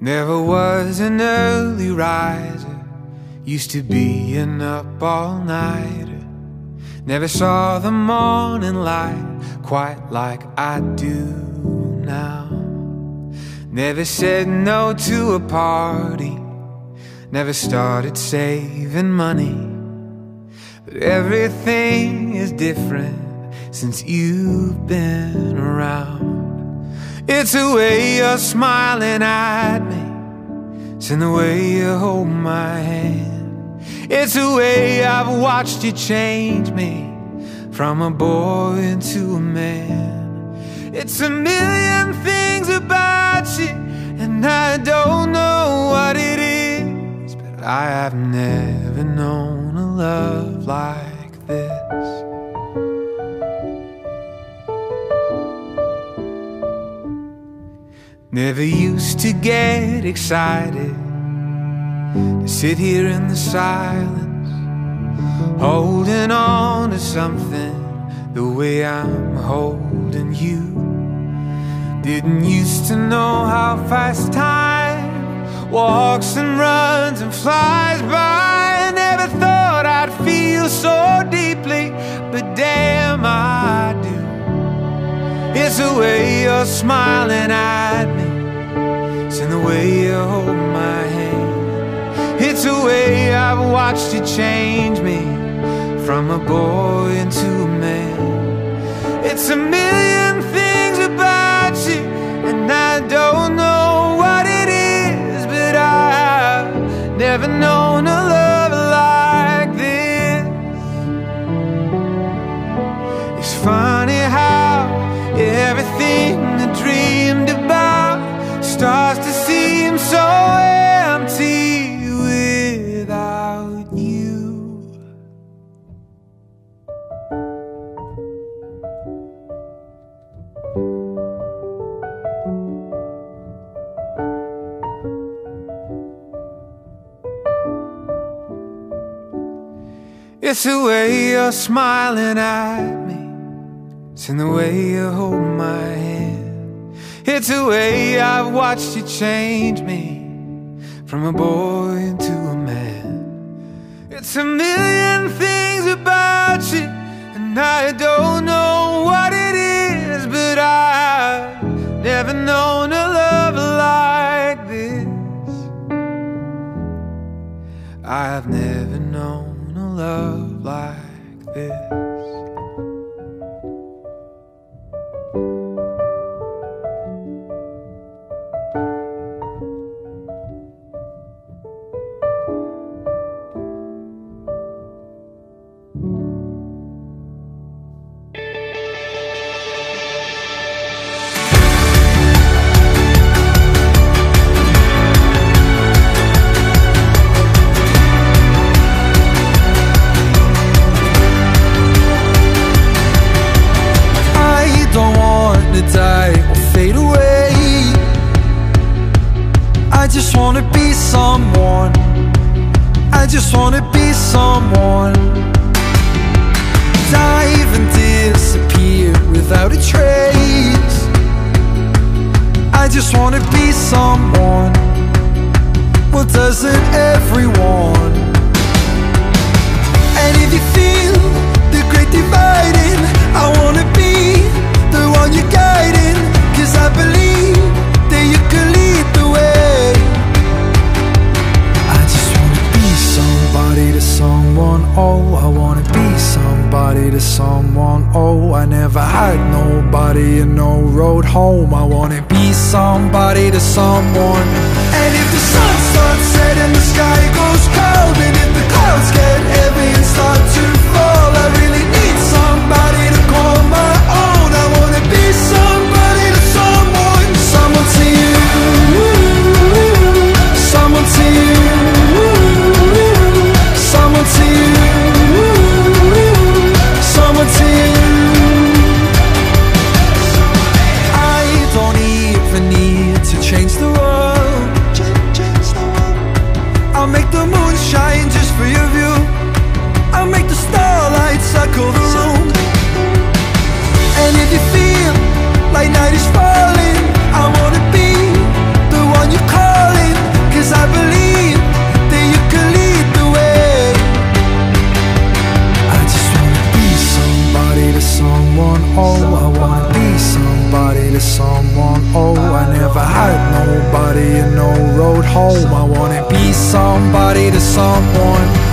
Never was an early riser, used to be an up all nighter. Never saw the morning light quite like I do now. Never said no to a party, never started saving money. But everything is different since you've been. It's the way you're smiling at me. It's in the way you hold my hand. It's the way I've watched you change me from a boy into a man. It's a million things about you, and I don't know what it is, but I have never known a love like this. Never used to get excited to sit here in the silence, holding on to something the way I'm holding you. Didn't used to know how fast time walks and runs and flies by. I Never thought I'd feel so deeply, but damn, I do. It's the way you're smiling at me. It's in the way you hold my hand. It's the way I've watched you change me from a boy into a man. It's a million It's the way you're smiling at me. It's in the way you hold my hand. It's the way I've watched you change me from a boy into a man. It's a million things about I just wanna be someone. I just wanna be someone. Dive and disappear without a trace. I just wanna be someone. Well, doesn't everyone? And if you feel the great dividing, I wanna be I never had nobody and no road home. I wanna be somebody to someone. And if the sun starts setting, the sky goes shine just for your view. I'll make the starlight circle the room. And if you feel like night is falling nobody and no road home. I wanna be somebody to someone.